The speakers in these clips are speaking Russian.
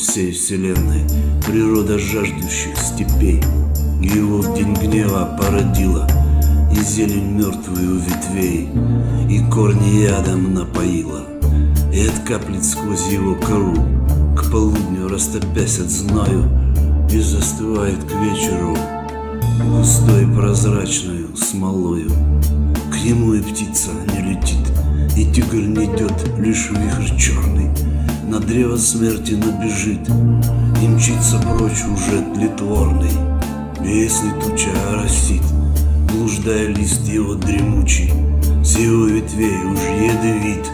всей вселенной. Природа жаждущих степей. Его в день гнева породила И зелень мертвую ветвей И корни ядом напоила И откаплет сквозь его кору К полудню растопясь от знаю И застывает к вечеру Густой прозрачную смолою. К нему и птица не летит И тигр не идет, лишь вихрь черный На древо смерти набежит И мчится прочь уже тлетворный. Если туча оросит Блуждая лист его дремучий С его ветвей уж ядовит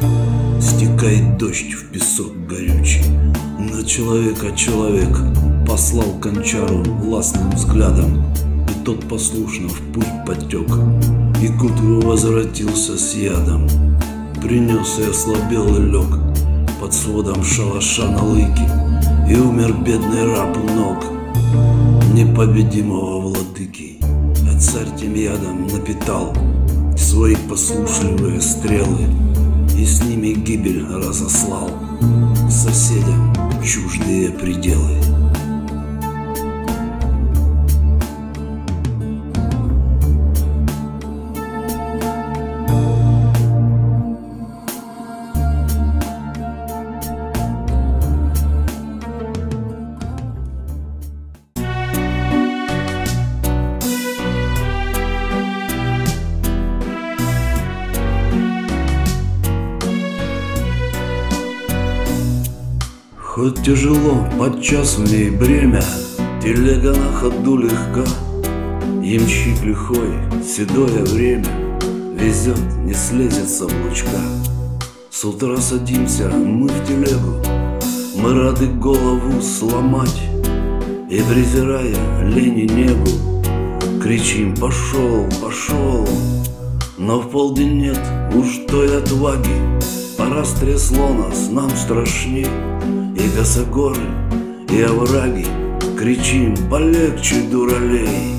Стекает дождь в песок горючий. На человека человек Послал кончару властным взглядом И тот послушно в путь потек. И к утру возвратился с ядом Принес и ослабел и лег Под сводом шалаша на лыке И умер бедный раб у ног Непобедимого владыки. А царь тем ядом напитал Свои послушливые стрелы И с ними гибель разослал. Соседям чуждые пределы Хоть тяжело, подчас в ней бремя, Телега на ходу легка, Ямщик лихой, седое время Везет, не слезет с облучка. С утра садимся мы в телегу, Мы рады голову сломать, И, презирая лень и негу, Кричим «Пошел, пошел!» Но в полдень нет уж той отваги, Пора стрясло нас, нам страшней, И косогоры, и овраги, Кричим полегче, дуралей.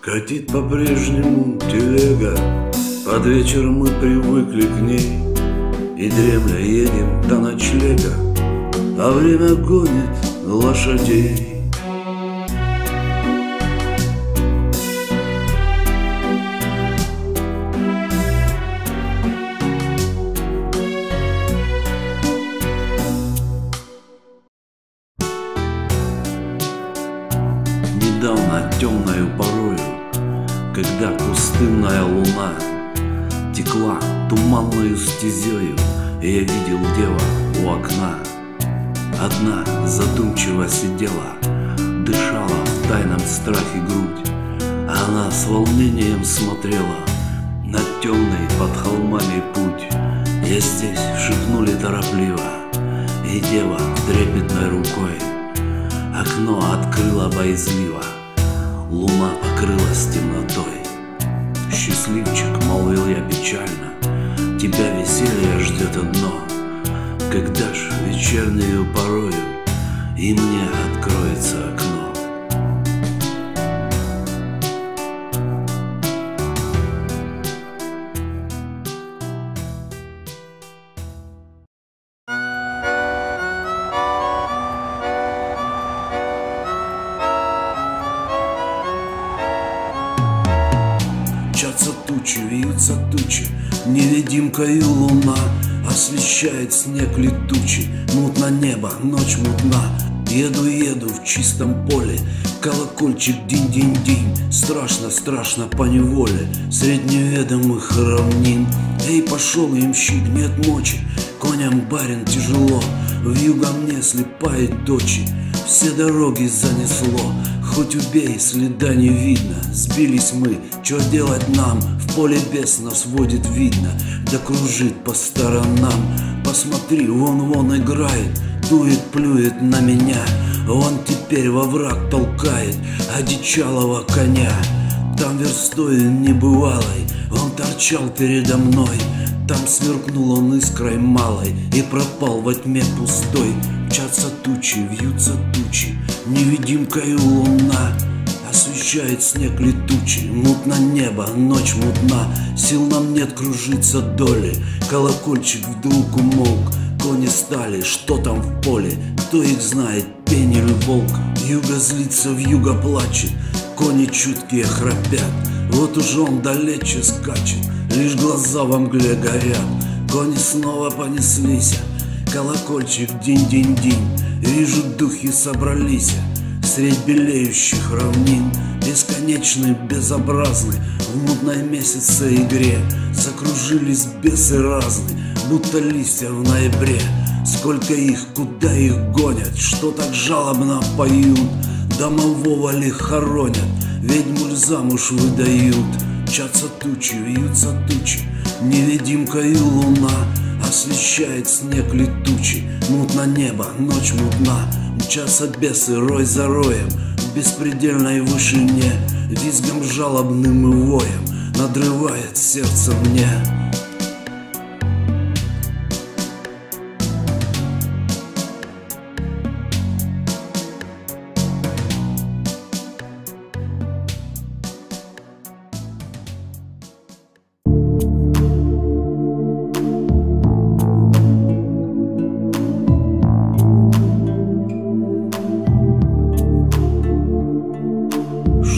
Катит по-прежнему телега, Под вечер мы привыкли к ней, И дремля едем до ночлега, А время гонит лошадей. Стезею, я видел дева у окна. Одна задумчиво сидела, Дышала в тайном страхе грудь, А она с волнением смотрела На темный под холмами путь. Я здесь, шепнули торопливо, И дева трепетной рукой Окно открыла боязливо, Луна покрылась темнотой. Счастливчик, молвил я печально, Тебя веселье ждет одно, Когда ж вечернею порою И мне откроется окно. Невидимкою луна Освещает снег летучий, Мутно небо, ночь мутна. Еду, еду в чистом поле, Колокольчик динь-динь-динь, Страшно, страшно по неволе. Средневедомых равнин. Эй, пошел ямщик, нет мочи, Коням барин тяжело, В юго мне слепает дочи, Все дороги занесло, Хоть убей, следа не видно. Сбились мы, что делать нам? В поле бес нас водит видно. Да кружит по сторонам. Посмотри, вон-вон играет Дует, плюет на меня. Он теперь во враг толкает Одичалого коня. Там верстою небывалой Он торчал передо мной Там сверкнул он искрой малой И пропал во тьме пустой. Мчатся тучи, вьются тучи Невидимкою луна. Освещает снег летучий, мутно небо, ночь мутна. Сил нам нет кружиться доли, колокольчик вдруг умолк. Кони стали, что там в поле, кто их знает, пень или волк. Юга злится, в юга плачет, кони чуткие храпят. Вот уж он далече скачет, лишь глаза во мгле горят Кони снова понеслись, колокольчик динь-динь-динь Вижу, духи собрались. Средь белеющих равнин Бесконечный, безобразный В мутной месяце игре Закружились бесы разные Будто листья в ноябре. Сколько их, куда их гонят Что так жалобно поют? Домового ли хоронят? Ведьму замуж выдают Мчатся тучи, вьются тучи. Невидимка и луна Освещает снег летучий. Мутно небо, ночь мутна. Мчатся бесы рой за роем В беспредельной вышине. Визгом жалобным и воем Надрывает сердце мне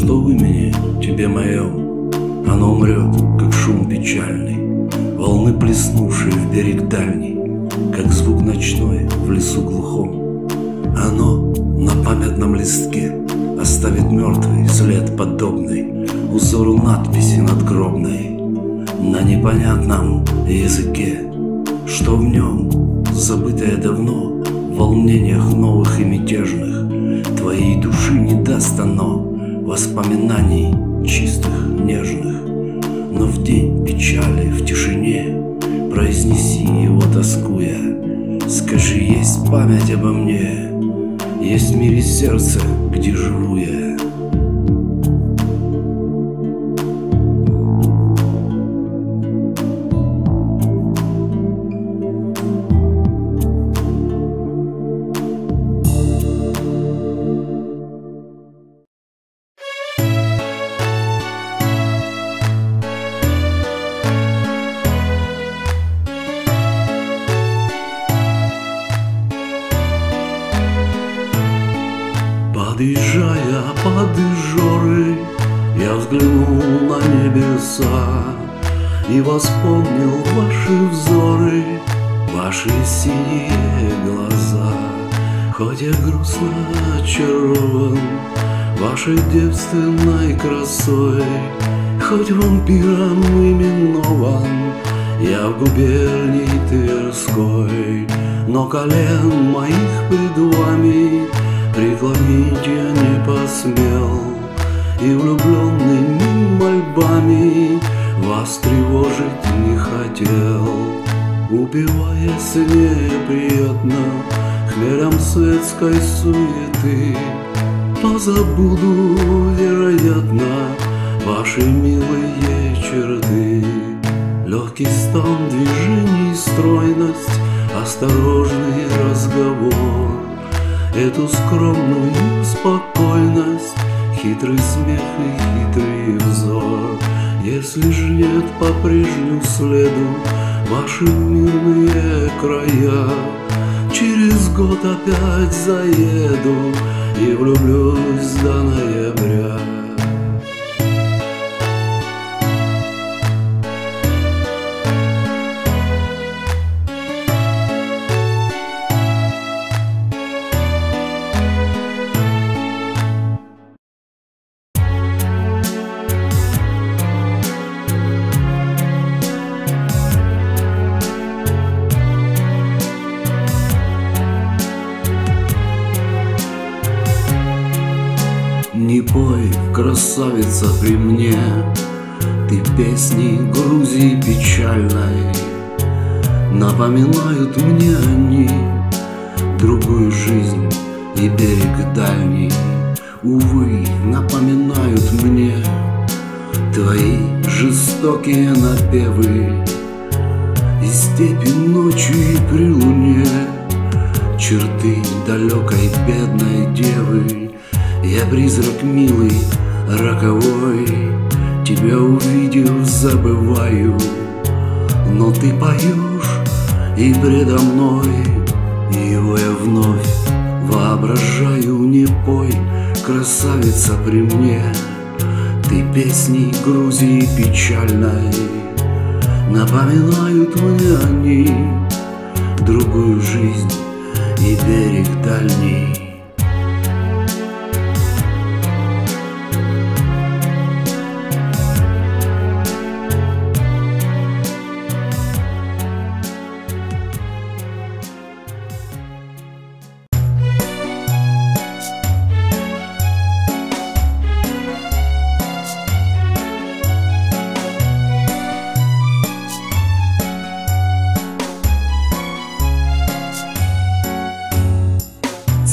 Что в имени тебе моем? Оно умрет, как шум печальный, Волны, плеснувшие в берег дальний, Как звук ночной в лесу глухом. Оно на памятном листке Оставит мертвый след подобный Узору надписи надгробной На непонятном языке, Что в нем, забытое давно, В волнениях новых и мятежных, Твоей души не даст оно Воспоминаний чистых, нежных. Но в день печали, в тишине Произнеси его тоскуя. Скажи, есть память обо мне Есть в мире сердце, где живу я под Ижоры, я взглянул на небеса И воспомнил ваши взоры, ваши синие глаза. Хоть я грустно очарован вашей девственной красой Хоть вампиром именован я в губернии Тверской. Но колен моих пред вами преклонить я не посмел. И влюбленными мольбами вас тревожить не хотел. Упиваясь неприятно хмелем светской суеты Позабуду, вероятно, ваши милые черты. Легкий стан движений, стройность, осторожный разговор Эту скромную спокойность, хитрый смех и хитрый взор. Если ж нет по прежнему следу ваши мирные края. Через год опять заеду и влюблюсь до ноября красавица, при мне. Ты песни Грузии печальной. Напоминают мне они Другую жизнь и берег дальний. Увы, напоминают мне Твои жестокие напевы. И степи ночью и при луне Черты далекой бедной девы. Я призрак милый, роковой. Тебя увидев, забываю Но ты поешь и предо мной Его я вновь воображаю. Не пой, красавица при мне Ты песней Грузии печальной. Напоминают мне они Другую жизнь и берег дальний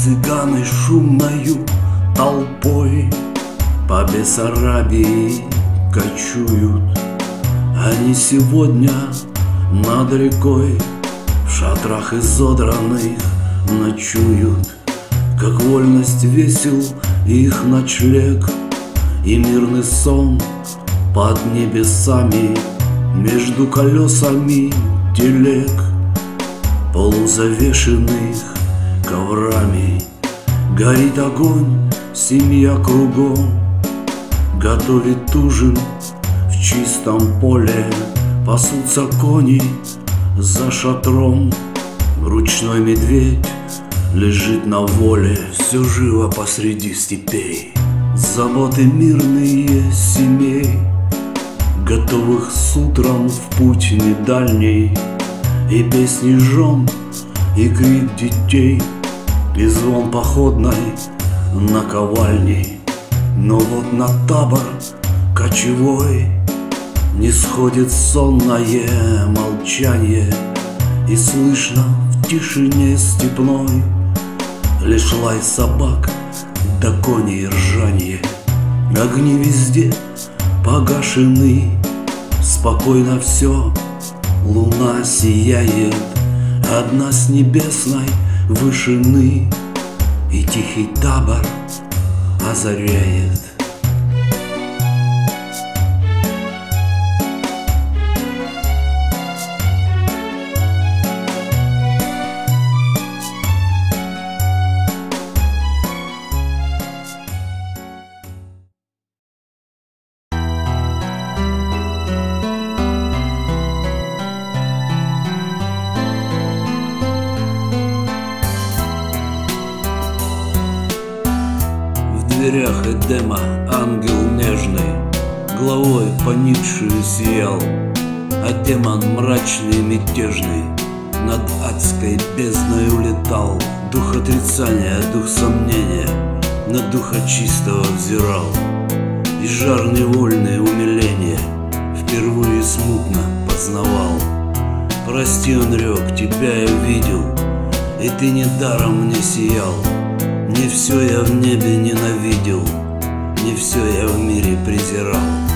Цыганы шумною толпой По Бессарабии кочуют. Они сегодня над рекой В шатрах изодранных ночуют. Как вольность весел их ночлег И мирный сон под небесами Между колесами телег Полузавешенных коврами. Горит огонь, семья кругом. Готовит ужин в чистом поле. Пасутся кони за шатром. Ручной медведь лежит на воле. Все живо посреди степей. Заботы мирные семей Готовых с утром в путь недальний. И песни жен, и крик детей – и звон походной наковальни. Но вот на табор кочевой Не сходит сонное молчание. И слышно в тишине степной Лишь лай собак да коней ржанье. Огни везде погашены Спокойно все, луна сияет. Одна с небесной вышины И тихий табор озаряет дверях Эдема ангел нежный Главой поникшую сиял А демон мрачный и мятежный Над адской бездной улетал. Дух отрицания, дух сомнения На духа чистого взирал. И жар невольное умиление Впервые смутно познавал. Прости, он рек, тебя я видел И ты недаром мне сиял не все я в небе ненавидел, не все я в мире презирал.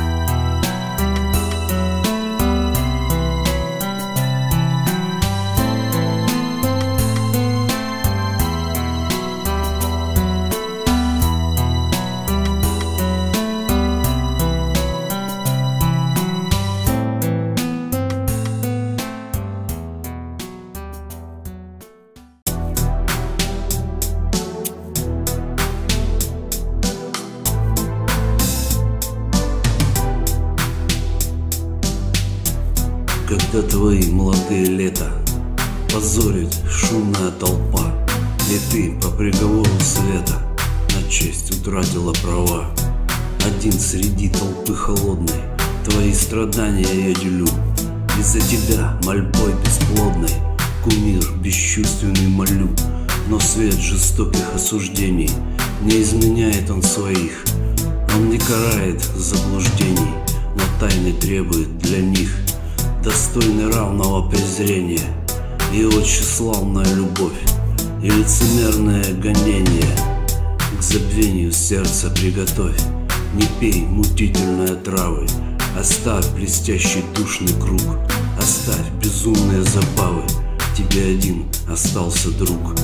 Утратила права. Один среди толпы холодной. Твои страдания я делю. Из-за тебя мольбой бесплодной. Кумир бесчувственный молю. Но свет жестоких осуждений Не изменяет он своих. Он не карает заблуждений Но тайны требует для них достойный равного презрения, и тщеславная любовь, и лицемерное гонение. Забвению сердца приготовь, не пей мутительные травы, оставь блестящий душный круг, оставь безумные забавы, тебе один остался друг.